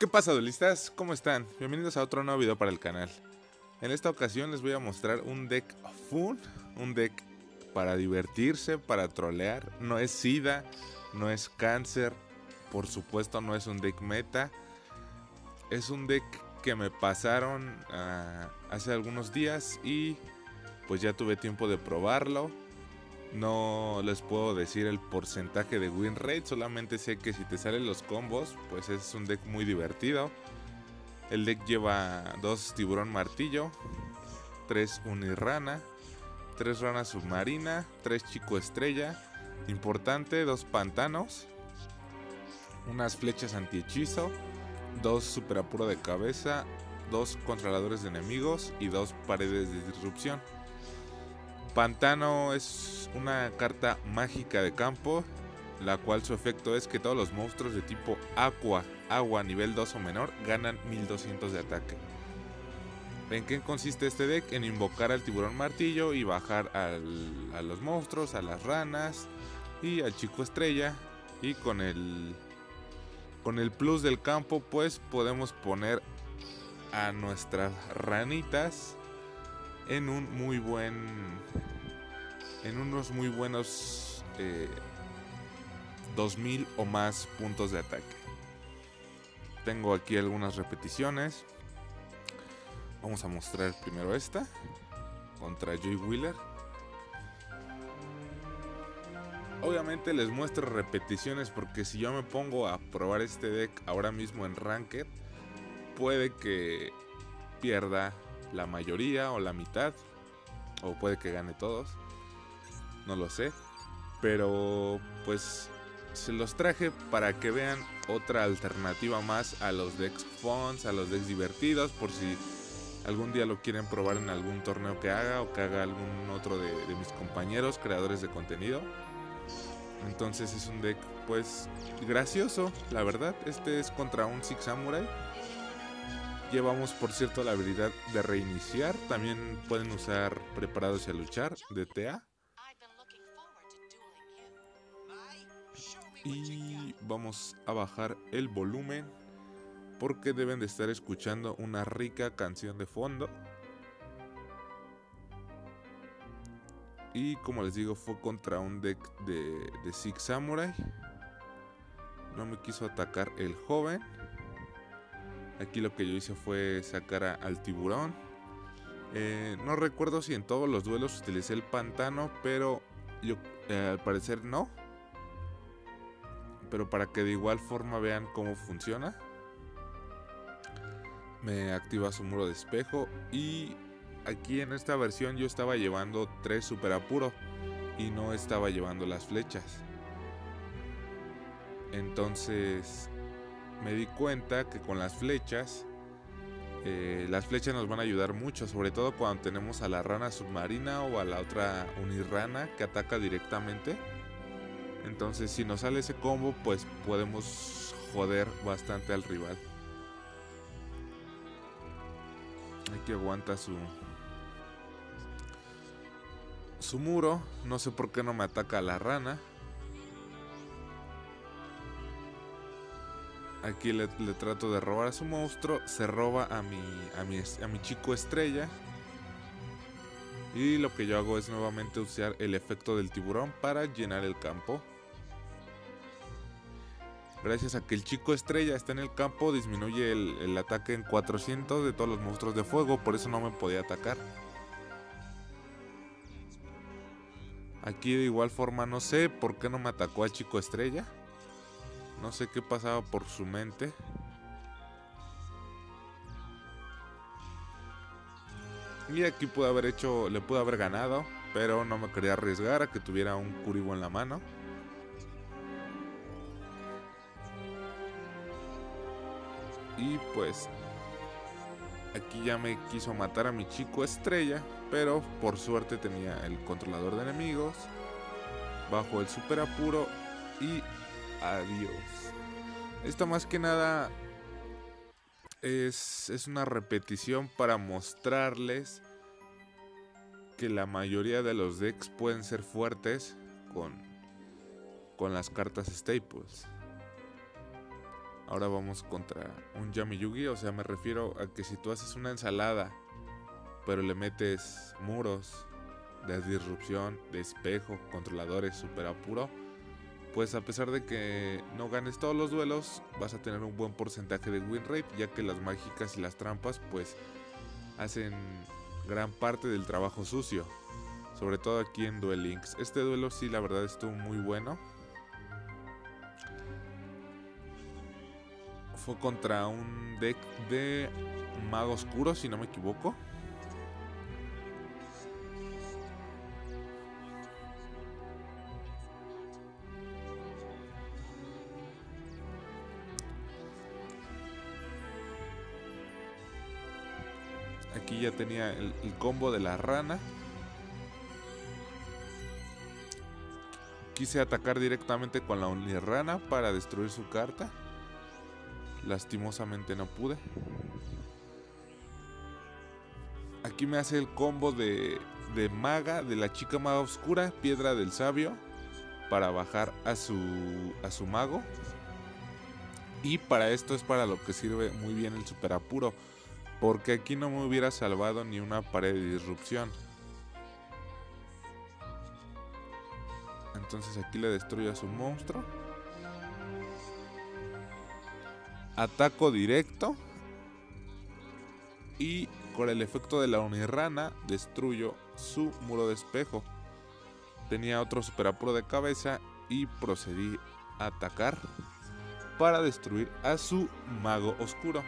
¿Qué pasa, duelistas? ¿Cómo están? Bienvenidos a otro nuevo video para el canal. En esta ocasión les voy a mostrar un deck fun, un deck para divertirse, para trolear. No es SIDA, no es cáncer, por supuesto no es un deck meta. Es un deck que me pasaron ah, hace algunos días y pues ya tuve tiempo de probarlo. No les puedo decir el porcentaje de win rate, solamente sé que si te salen los combos, pues es un deck muy divertido. El deck lleva dos tiburón martillo, tres unirrana, tres rana submarina, tres chico estrella, importante, dos pantanos, unas flechas anti-hechizo, dos super apuro de cabeza, dos controladores de enemigos y dos paredes de disrupción. Pantano es una carta mágica de campo, la cual su efecto es que todos los monstruos de tipo agua, agua nivel 2 o menor ganan 1200 de ataque. ¿En qué consiste este deck? En invocar al tiburón martillo y bajar a los monstruos, a las ranas y al chico estrella. Y con el, con el plus del campo pues podemos poner a nuestras ranitas en un muy buen en unos muy buenos 2000 eh, o más puntos de ataque tengo aquí algunas repeticiones vamos a mostrar primero esta contra Joy Wheeler obviamente les muestro repeticiones porque si yo me pongo a probar este deck ahora mismo en Ranked puede que pierda la mayoría o la mitad. O puede que gane todos. No lo sé. Pero pues se los traje para que vean otra alternativa más a los decks funds, a los decks divertidos, por si algún día lo quieren probar en algún torneo que haga o que haga algún otro de, mis compañeros creadores de contenido. Entonces es un deck pues gracioso, la verdad. Este es contra un Six Samurai Llevamos por cierto la habilidad de reiniciar. También pueden usar preparados a luchar de. Y vamos a bajar el volumen porque deben de estar escuchando una rica canción de fondo. Y como les digo, fue contra un deck de, de Six Samurai. No me quiso atacar el joven. Aquí lo que yo hice fue sacar al tiburón. Eh, no recuerdo si en todos los duelos utilicé el pantano, pero eh, al parecer no. Pero para que de igual forma vean cómo funciona. Me activa su muro de espejo y aquí en esta versión yo estaba llevando tres super apuro y no estaba llevando las flechas. Entonces me di cuenta que con las flechas, eh, las flechas nos van a ayudar mucho, sobre todo cuando tenemos a la rana submarina o a la otra unirrana que ataca directamente. Entonces si nos sale ese combo, pues podemos joder bastante al rival. Aquí aguanta su su muro. No sé por qué no me ataca la rana. Aquí le, trato de robar a su monstruo. Se roba a mi, a, mi, a mi chico estrella. Y lo que yo hago es nuevamente usar el efecto del tiburón para llenar el campo. Gracias a que el chico estrella está en el campo, disminuye el, ataque en 400 de todos los monstruos de fuego, por eso no me podía atacar. Aquí de igual forma no sé por qué no me atacó al chico estrella. No sé qué pasaba por su mente. Y aquí pude haber hecho, le pude haber ganado, pero no me quería arriesgar a que tuviera un Kuribo en la mano. Y pues aquí ya me quiso matar a mi chico estrella, pero por suerte tenía el controlador de enemigos, bajo el super apuro y adiós. Esto más que nada es, es una repetición para mostrarles que la mayoría de los decks pueden ser fuertes con, con las cartas staples. Ahora vamos contra un Yami Yugi. O sea, me refiero a que si tú haces una ensalada, pero le metes muros de disrupción, de espejo, controladores, super apuro, pues a pesar de que no ganes todos los duelos, vas a tener un buen porcentaje de win rate, ya que las mágicas y las trampas, pues hacen gran parte del trabajo sucio. Sobre todo aquí en Duel Links. Este duelo sí, la verdad, estuvo muy bueno. Fue contra un deck de Mago Oscuro, si no me equivoco. Aquí ya tenía el, el combo de la rana. Quise atacar directamente con la unirrana para destruir su carta. Lastimosamente no pude. Aquí me hace el combo de, de maga, de la chica maga oscura, piedra del sabio, para bajar a su, a su mago. Y para esto es para lo que sirve muy bien el super apuro. Porque aquí no me hubiera salvado ni una pared de disrupción. Entonces aquí le destruyo a su monstruo. Ataco directo. Y con el efecto de la unirrana destruyo su muro de espejo. Tenía otro super apuro de cabeza y procedí a atacar para destruir a su mago oscuro.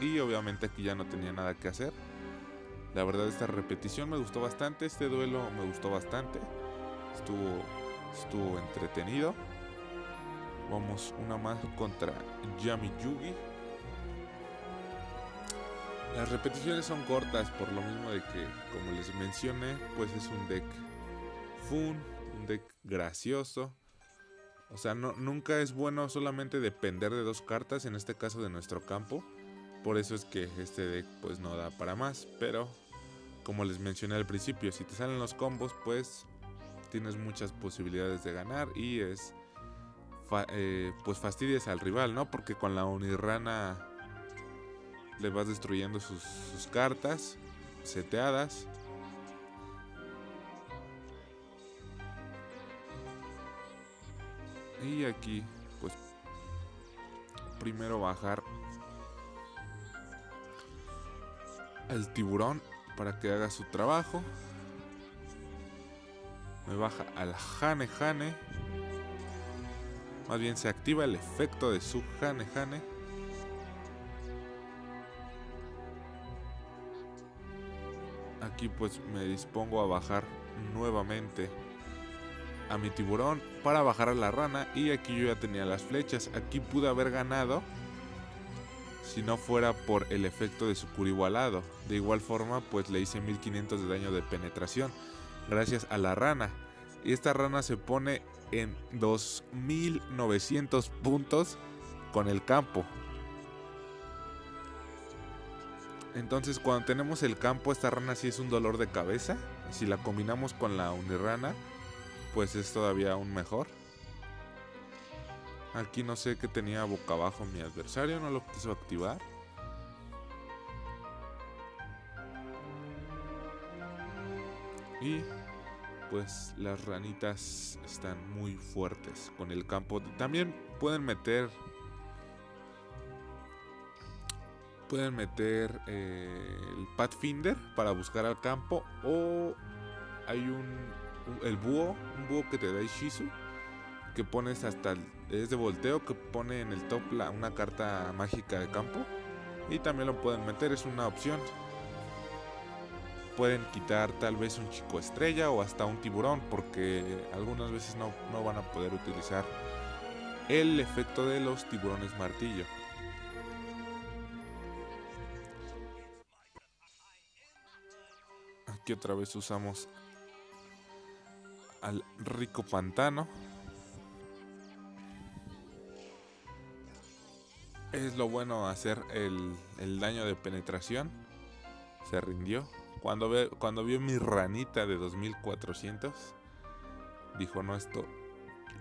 Y obviamente aquí ya no tenía nada que hacer. La verdad esta repetición me gustó bastante, este duelo me gustó bastante. Estuvo, estuvo entretenido. Vamos una más contra Yami Yugi. Las repeticiones son cortas por lo mismo de que, como les mencioné, pues es un deck fun, un deck gracioso. O sea, no, nunca es bueno solamente depender de dos cartas, en este caso de nuestro campo. Por eso es que este deck pues no da para más. Pero como les mencioné al principio, si te salen los combos pues tienes muchas posibilidades de ganar y es eh, pues fastidias al rival, ¿no? Porque con la Unirrana le vas destruyendo sus, sus cartas seteadas. Y aquí pues primero bajar el tiburón para que haga su trabajo. Me baja al Hane Hane. Más bien se activa el efecto de su Hane Hane. Aquí pues me dispongo a bajar nuevamente a mi tiburón para bajar a la rana y aquí yo ya tenía las flechas. Aquí pude haber ganado si no fuera por el efecto de su igualado. De igual forma, pues le hice 1500 de daño de penetración gracias a la rana. Y esta rana se pone en 2900 puntos con el campo. Entonces cuando tenemos el campo, esta rana sí es un dolor de cabeza. Si la combinamos con la unirrana, pues es todavía aún mejor. Aquí no sé qué tenía boca abajo mi adversario, no lo quiso activar. Y pues las ranitas están muy fuertes con el campo. También pueden meter... Pueden meter eh, el Pathfinder para buscar al campo. O hay un, el búho, un búho que te da Ishizu que pones hasta es de volteo que pone en el top una carta mágica de campo y también lo pueden meter es una opción pueden quitar tal vez un chico estrella o hasta un tiburón porque algunas veces no, no van a poder utilizar el efecto de los tiburones martillo aquí otra vez usamos al rico pantano Es lo bueno hacer el, daño de penetración. Se rindió. Cuando, ve, cuando vio mi ranita de 2400, dijo, no, esto,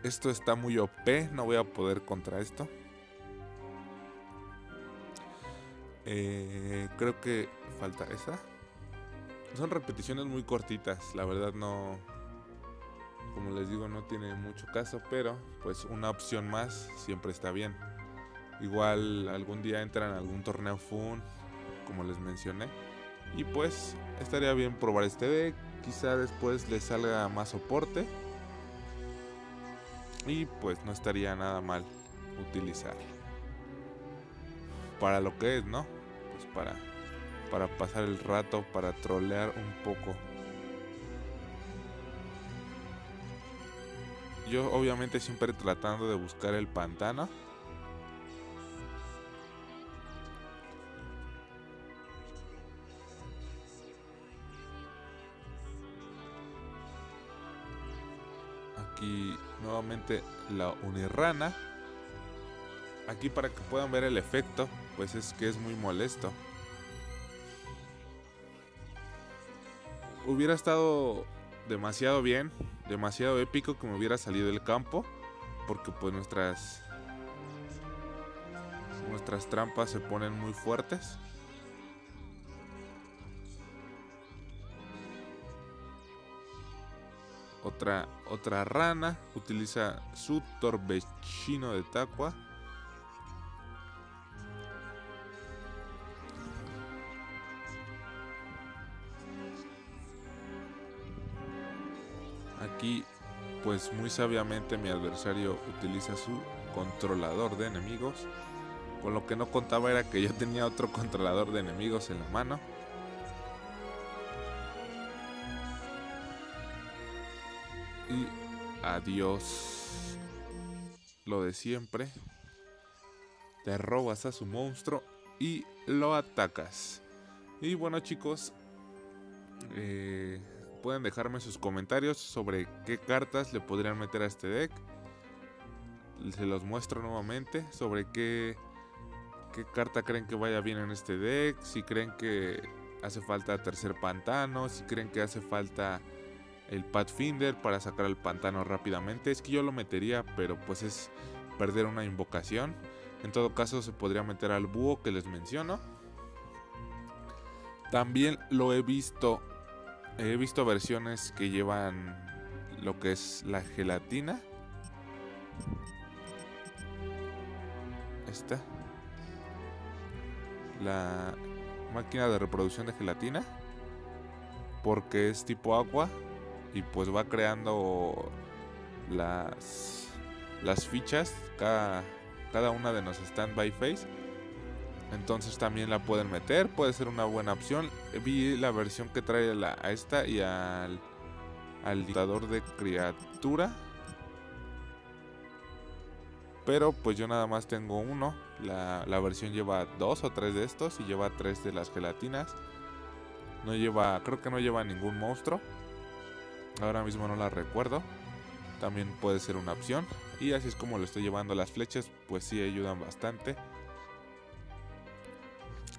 esto está muy OP, no voy a poder contra esto. Eh, creo que falta esa. Son repeticiones muy cortitas, la verdad no, como les digo, no tiene mucho caso, pero pues una opción más siempre está bien. Igual algún día entran a algún torneo Fun, como les mencioné. Y pues estaría bien probar este deck. Quizá después le salga más soporte. Y pues no estaría nada mal utilizarlo. Para lo que es, ¿no? Pues para, para pasar el rato, para trolear un poco. Yo obviamente siempre tratando de buscar el pantano. Nuevamente la unirrana. Aquí para que puedan ver el efecto, pues es que es muy molesto. Hubiera estado demasiado bien, demasiado épico que me hubiera salido del campo, porque pues nuestras nuestras trampas se ponen muy fuertes. Otra, rana utiliza su torbellino de taqua. Aquí, pues muy sabiamente mi adversario utiliza su controlador de enemigos. Con lo que no contaba era que yo tenía otro controlador de enemigos en la mano. Y adiós. Lo de siempre. Te robas a su monstruo y lo atacas. Y bueno chicos, eh, pueden dejarme sus comentarios sobre qué cartas le podrían meter a este deck. Se los muestro nuevamente sobre qué, qué carta creen que vaya bien en este deck. Si creen que hace falta tercer pantano, si creen que hace falta el Pathfinder para sacar el pantano rápidamente. Es que yo lo metería, pero pues es perder una invocación. En todo caso se podría meter al búho que les menciono. También lo he visto He visto versiones que llevan lo que es la gelatina. Esta. La máquina de reproducción de gelatina. Porque es tipo agua. Y pues va creando las, las fichas. Cada, cada una de los stand-by face entonces también la pueden meter, puede ser una buena opción. Vi la versión que trae a esta y al, al dictador de criatura. Pero pues yo nada más tengo uno. La, la, versión lleva dos o tres de estos y lleva tres de las gelatinas. No lleva, creo que no lleva ningún monstruo. Ahora mismo no la recuerdo. También puede ser una opción. Y así es como lo estoy llevando. Las flechas pues sí ayudan bastante.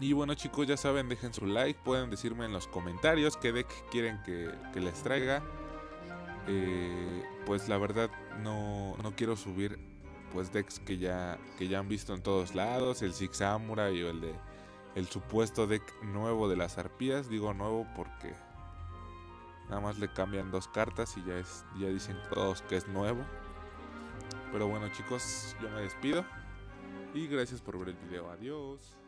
Y bueno chicos, ya saben, dejen su like, pueden decirme en los comentarios qué deck quieren que, les traiga. Eh, pues la verdad no, no, quiero subir pues decks que ya, que ya han visto en todos lados, el Six Samurai o el de el supuesto deck nuevo de las arpías, digo nuevo porque nada más le cambian dos cartas y ya es ya dicen todos que es nuevo. Pero bueno chicos, yo me despido y gracias por ver el video. Adiós.